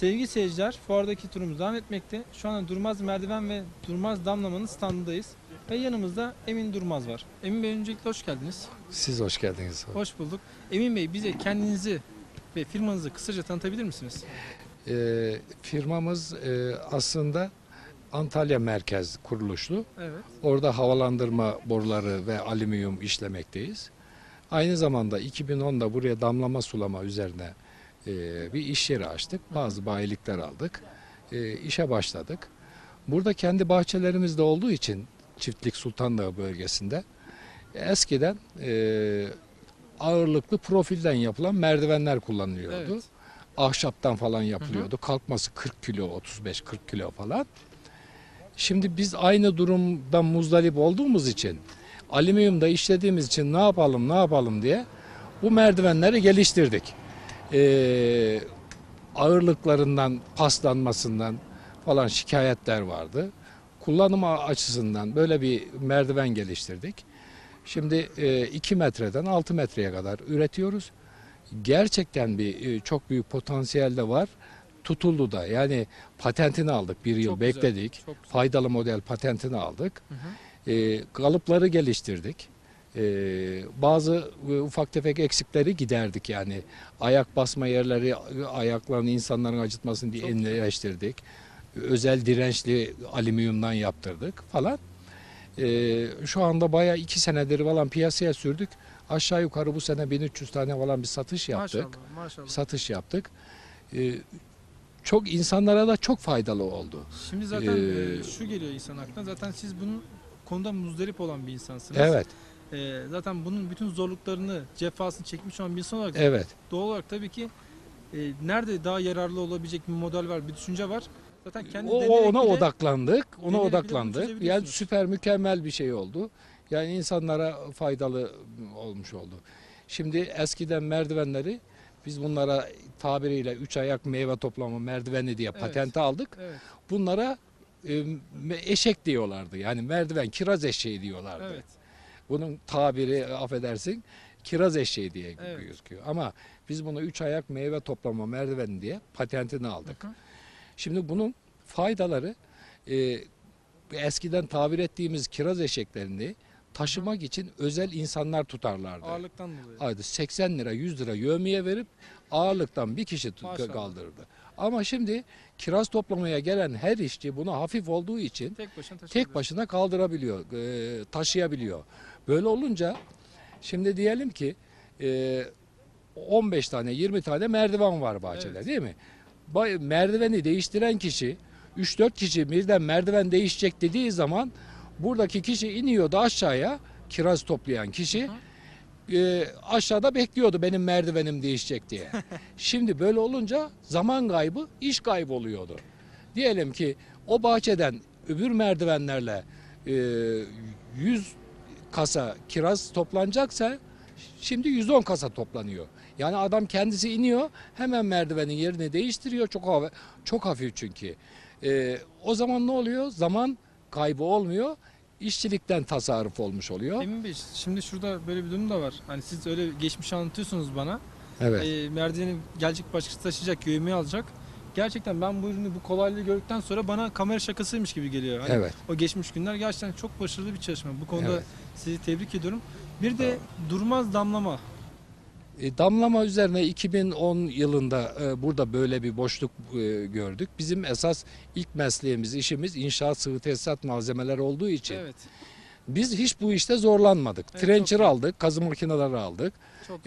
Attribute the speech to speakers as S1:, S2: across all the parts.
S1: Sevgili seyirciler, fuardaki turumuz devam etmekte. Şu anda Durmaz Merdiven ve Durmaz Damlamanın standındayız. Ve yanımızda Emin Durmaz var. Emin Bey öncelikle hoş geldiniz.
S2: Siz hoş geldiniz.
S1: Hoş bulduk. Emin Bey bize kendinizi ve firmanızı kısaca tanıtabilir misiniz?
S2: Ee, firmamız e, aslında Antalya merkez kuruluşlu.
S1: Evet.
S2: Orada havalandırma boruları ve alüminyum işlemekteyiz. Aynı zamanda 2010'da buraya damlama sulama üzerine e, bir iş yeri açtık. Bazı bayilikler aldık. E, işe başladık. Burada kendi bahçelerimizde olduğu için Çiftlik Sultanlığı bölgesinde eskiden e, ağırlıklı profilden yapılan merdivenler kullanılıyordu.
S1: Evet.
S2: ahşaptan falan yapılıyordu. Kalkması 40 kilo, 35-40 kilo falan. Şimdi biz aynı durumdan muzdarip olduğumuz için alüminyumda işlediğimiz için ne yapalım ne yapalım diye bu merdivenleri geliştirdik. Ee, ağırlıklarından, paslanmasından falan şikayetler vardı. Kullanım açısından böyle bir merdiven geliştirdik. Şimdi 2 metreden 6 metreye kadar üretiyoruz gerçekten bir e, çok büyük potansiyel de var. Tutuldu da. Yani patentini aldık. Bir yıl
S1: Çok güzel,
S2: bekledik.
S1: Çok güzel.
S2: Faydalı model patentini aldık.
S1: Hı hı.
S2: E, kalıpları geliştirdik. E, bazı e, ufak tefek eksikleri giderdik yani. Ayak basma yerleri ayaklarını insanların acıtmasın diye enleştirdik. Özel dirençli alüminyumdan yaptırdık falan. E, şu anda bayağı iki senedir falan piyasaya sürdük. Aşağı yukarı bu sene 1300 tane falan bir satış yaptık
S1: Maşallah, maşallah.
S2: satış yaptık. Ee, çok insanlara da çok faydalı oldu.
S1: Şimdi zaten
S2: Ee,
S1: e, şu geliyor insan aklına. Zaten siz bunun konuda muzdarip olan bir insansınız.
S2: Evet,
S1: E, zaten bunun bütün zorluklarını, cefasını çekmiş olan bir insan olarak
S2: evet.
S1: doğal olarak tabii ki e, nerede daha yararlı olabilecek bir model var, bir düşünce var. Zaten kendi
S2: O, o-
S1: deneyerek
S2: ona
S1: bile-
S2: odaklandık, ona
S1: deneyerek bile bunu
S2: odaklandık. Yani
S1: çözebiliyorsunuz.
S2: süper mükemmel bir şey oldu. Yani insanlara faydalı olmuş oldu. Şimdi eskiden merdivenleri biz bunlara tabiriyle üç ayak meyve toplama merdiveni diye
S1: Evet.
S2: patente aldık.
S1: Evet,
S2: Bunlara e, me- eşek diyorlardı. Yani merdiven kiraz eşeği diyorlardı.
S1: evet.
S2: Bunun tabiri affedersin kiraz eşeği diye
S1: Evet.
S2: gözüküyor. Ama biz bunu üç ayak meyve toplama merdiveni diye patentini aldık.
S1: Hı hı.
S2: Şimdi bunun faydaları e, eskiden tabir ettiğimiz kiraz eşeklerini taşımak için özel insanlar tutarlardı.
S1: Ağırlıktan dolayı.
S2: Haydi 80 lira 100 lira yövmiye verip ağırlıktan bir kişi
S1: Maşallah.
S2: kaldırırdı. Ama şimdi kiraz toplamaya gelen her işçi buna hafif olduğu için
S1: Tek başına
S2: tek başına kaldırabiliyor, e, taşıyabiliyor. Böyle olunca şimdi diyelim ki e, 15 tane 20 tane merdiven var bahçede
S1: Evet.
S2: değil mi? Merdiveni değiştiren kişi 3-4 kişi birden merdiven değişecek dediği zaman buradaki kişi iniyordu aşağıya kiraz toplayan kişi
S1: Hı
S2: e, aşağıda bekliyordu benim merdivenim değişecek diye. Şimdi böyle olunca zaman kaybı, iş kaybı oluyordu. Diyelim ki o bahçeden öbür merdivenlerle e, 100 kasa kiraz toplanacaksa şimdi 110 kasa toplanıyor. Yani adam kendisi iniyor hemen merdivenin yerini değiştiriyor çok hafif, çok hafif çünkü. E, o zaman ne oluyor? Zaman kaybı olmuyor. İşçilikten tasarruf olmuş oluyor.
S1: Emin Bey şimdi şurada böyle bir durum da var. Hani siz öyle geçmişi anlatıyorsunuz bana.
S2: Evet.
S1: E, merdiveni gelecek başkası taşıyacak, yövmeyi alacak. Gerçekten ben bu ürünü, bu kolaylığı gördükten sonra bana kamera şakasıymış gibi geliyor. Hani
S2: Evet.
S1: O geçmiş günler gerçekten çok başarılı bir çalışma. Bu konuda
S2: Evet.
S1: sizi tebrik ediyorum. Bir de durmaz damlama.
S2: E, Damlama üzerine 2010 yılında e, burada böyle bir boşluk e, gördük. Bizim esas ilk mesleğimiz, işimiz inşaat sıvı tesisat malzemeleri olduğu için
S1: Evet.
S2: biz hiç bu işte zorlanmadık.
S1: Evet,
S2: Trencher aldık, kazı makineleri aldık.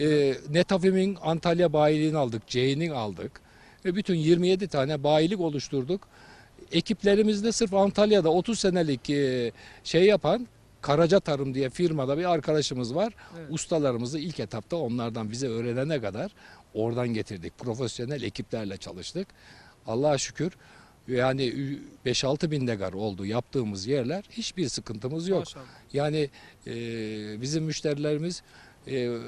S2: E, Netafim'in Antalya bayiliğini aldık, C'nin aldık. Ve bütün 27 tane bayilik oluşturduk. Ekiplerimizde sırf Antalya'da 30 senelik e, şey yapan Karaca Tarım diye firmada bir arkadaşımız var.
S1: Evet.
S2: Ustalarımızı ilk etapta onlardan bize öğrenene kadar oradan getirdik. Profesyonel ekiplerle çalıştık. Allah'a şükür yani 5-6 bin degar oldu yaptığımız yerler. Hiçbir sıkıntımız yok.
S1: Maşallah.
S2: Yani e, bizim müşterilerimiz e,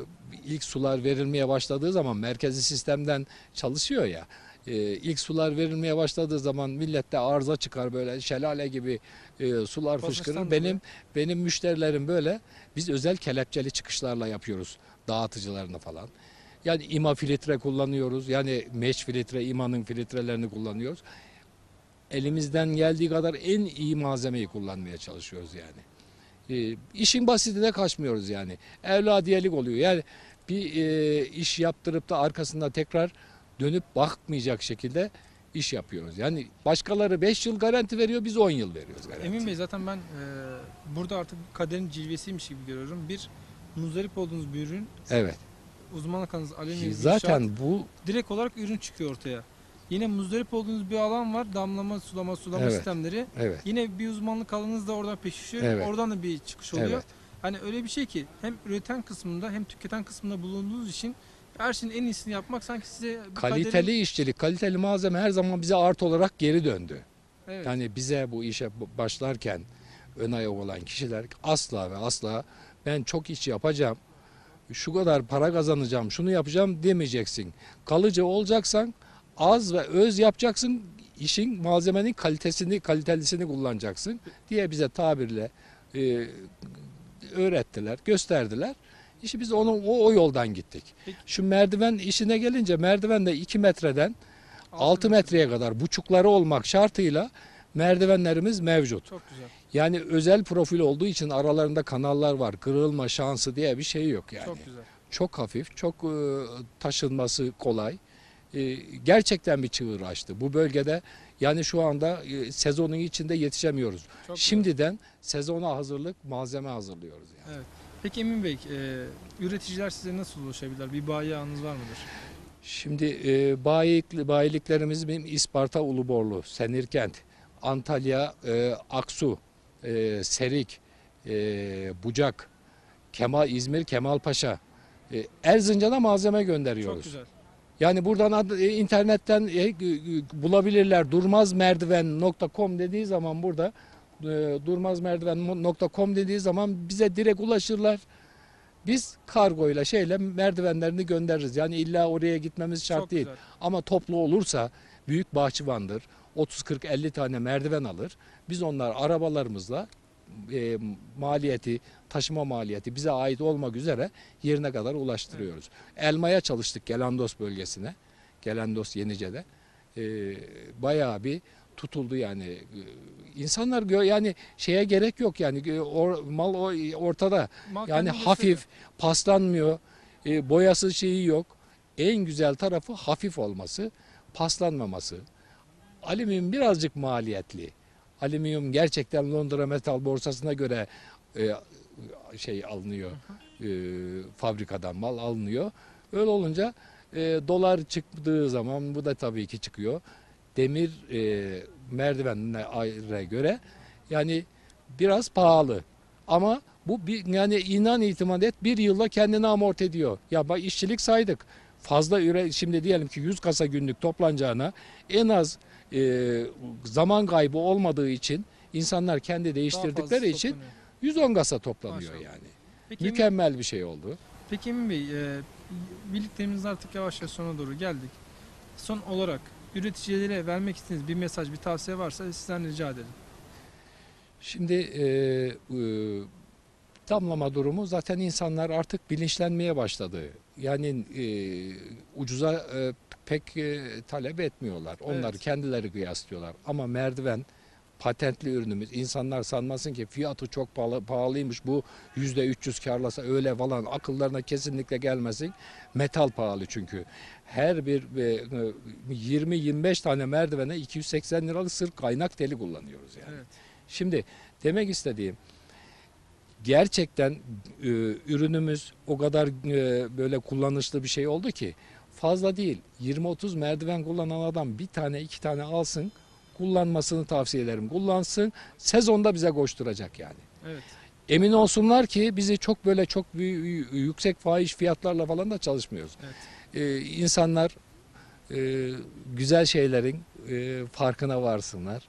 S2: ilk sular verilmeye başladığı zaman merkezi sistemden çalışıyor ya. E, ilk sular verilmeye başladığı zaman millette arıza çıkar böyle şelale gibi e, sular fışkırır. Benim benim müşterilerim böyle biz özel kelepçeli çıkışlarla yapıyoruz dağıtıcılarını falan. Yani ima filtre kullanıyoruz. Yani mesh filtre, imanın filtrelerini kullanıyoruz. Elimizden geldiği kadar en iyi malzemeyi kullanmaya çalışıyoruz yani. E, işin basitine kaçmıyoruz yani. Evladiyelik oluyor. Yani bir e, iş yaptırıp da arkasında tekrar dönüp bakmayacak şekilde iş yapıyoruz. Yani başkaları 5 yıl garanti veriyor, biz 10 yıl veriyoruz garanti.
S1: Emin Bey zaten ben e, burada artık kaderin cilvesiymiş gibi görüyorum. Bir muzdarip olduğunuz bir ürün,
S2: Evet.
S1: uzmanlık alanınız alüminyum
S2: Zaten
S1: inşaat,
S2: bu
S1: direkt olarak ürün çıkıyor ortaya. Yine muzdarip olduğunuz bir alan var. Damlama, sulama, sulama
S2: Evet.
S1: sistemleri.
S2: evet.
S1: Yine bir uzmanlık alanınız da oradan peşişiyor.
S2: Evet.
S1: Oradan da bir çıkış oluyor.
S2: Evet.
S1: Hani öyle bir şey ki hem üreten kısmında hem tüketen kısmında bulunduğunuz için her şeyin en iyisini yapmak sanki size bir
S2: Kaliteli
S1: kaderin-
S2: işçilik, kaliteli malzeme her zaman bize artı olarak geri döndü.
S1: Evet.
S2: Yani bize bu işe başlarken ön ayak olan kişiler asla ve asla ben çok iş yapacağım, şu kadar para kazanacağım, şunu yapacağım demeyeceksin. Kalıcı olacaksan az ve öz yapacaksın, işin malzemenin kalitesini, kalitelisini kullanacaksın diye bize tabirle e, öğrettiler, gösterdiler. İşte biz onu o, o yoldan gittik.
S1: Peki.
S2: Şu merdiven işine gelince merdiven de 2 metreden 6 metreye kadar buçukları olmak şartıyla merdivenlerimiz mevcut.
S1: Çok güzel.
S2: Yani özel profil olduğu için aralarında kanallar var. Kırılma şansı diye bir şey yok yani.
S1: Çok güzel.
S2: Çok hafif, çok e, taşınması kolay. E, gerçekten bir çığır açtı. Bu bölgede yani şu anda e, sezonun içinde yetişemiyoruz.
S1: Çok güzel.
S2: Şimdiden sezona hazırlık malzeme hazırlıyoruz yani.
S1: Peki Emin Bey, e, üreticiler size nasıl ulaşabilirler? Bir bayi ağınız var mıdır?
S2: Şimdi e, bayilik, bayiliklerimiz benim İsparta Uluborlu, Senirkent, Antalya, e, Aksu, e, Serik, e, Bucak, Kemal İzmir, Kemalpaşa. E, Erzincan'a malzeme gönderiyoruz.
S1: Çok güzel.
S2: Yani buradan ad- e, internetten e, g- bulabilirler. Durmazmerdiven.com dediği zaman burada e, durmazmerdiven.com dediği zaman bize direkt ulaşırlar. Biz kargoyla şeyle merdivenlerini göndeririz. Yani illa oraya gitmemiz şart
S1: Çok
S2: değil.
S1: güzel.
S2: Ama toplu olursa büyük bahçıvandır. 30 40 50 tane merdiven alır. Biz onlar arabalarımızla e, maliyeti, taşıma maliyeti bize ait olmak üzere yerine kadar ulaştırıyoruz. Elmaya çalıştık Gelandos bölgesine. Gelandos Yenice'de. E, bayağı bir tutuldu yani. İnsanlar gö- yani şeye gerek yok yani or- mal ortada.
S1: Mal
S2: Yani hafif,
S1: gösteriyor.
S2: paslanmıyor, e, boyası şeyi yok. En güzel tarafı hafif olması, paslanmaması. Alüminyum birazcık maliyetli. Alüminyum gerçekten Londra Metal Borsası'na göre e, şey alınıyor, e, fabrikadan mal alınıyor. Öyle olunca e, dolar çıktığı zaman bu da tabii ki çıkıyor. Demir e, merdivenine ayrı göre yani biraz pahalı. Ama bu bir, yani inan itimat et bir yılda kendini amorti ediyor. Ya bak işçilik saydık. Fazla üre şimdi diyelim ki 100 kasa günlük toplanacağına en az e, zaman kaybı olmadığı için insanlar kendi değiştirdikleri için
S1: toplanıyor.
S2: 110 kasa toplanıyor
S1: Maşallah.
S2: yani.
S1: Peki,
S2: Mükemmel bir şey oldu.
S1: peki Emin Bey, e, birliklerimiz artık yavaş yavaş sona doğru geldik. Son olarak üreticilere vermek istediğiniz bir mesaj, bir tavsiye varsa sizden rica edelim.
S2: Şimdi e, e, damlama durumu zaten insanlar artık bilinçlenmeye başladı. Yani e, ucuza e, pek e, talep etmiyorlar. Onlar
S1: Evet.
S2: kendileri kıyaslıyorlar. Ama merdiven patentli ürünümüz. İnsanlar sanmasın ki fiyatı çok pahalı, pahalıymış bu yüzde 300 karlasa öyle falan akıllarına kesinlikle gelmesin. Metal pahalı çünkü. Her bir e, e, 20-25 tane merdivene 280 liralık sırf kaynak teli kullanıyoruz yani.
S1: Evet.
S2: Şimdi demek istediğim gerçekten e, ürünümüz o kadar e, böyle kullanışlı bir şey oldu ki fazla değil. 20-30 merdiven kullanan adam bir tane iki tane alsın kullanmasını tavsiye ederim. Kullansın sezonda bize koşturacak yani.
S1: Evet.
S2: Emin olsunlar ki bizi çok böyle çok büyük, yüksek fahiş fiyatlarla falan da çalışmıyoruz.
S1: Evet.
S2: Ee, insanlar e, güzel şeylerin e, farkına varsınlar.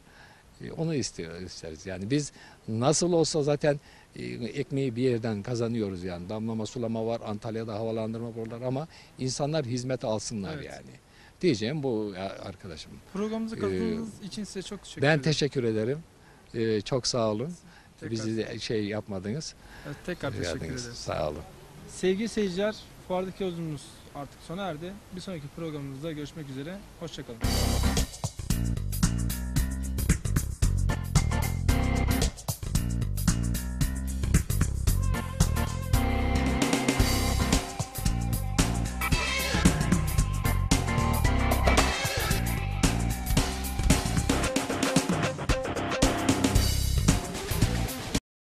S2: E, onu istiyor, isteriz. Yani biz nasıl olsa zaten e, ekmeği bir yerden kazanıyoruz yani. Damlama sulama var, Antalya'da havalandırma buralar ama insanlar hizmet alsınlar
S1: Evet.
S2: yani. Diyeceğim bu arkadaşım.
S1: Programımıza
S2: Ee,
S1: katıldığınız için size çok teşekkür
S2: Ben
S1: ederim.
S2: teşekkür ederim. E, çok sağ olun.
S1: Tekrar-
S2: Bizi de şey yapmadınız.
S1: Evet, tekrar teşekkür ederim.
S2: Sağ olun.
S1: Sevgili seyirciler, fuardaki yolculuğumuz artık sona erdi. Bir sonraki programımızda görüşmek üzere. Hoşçakalın.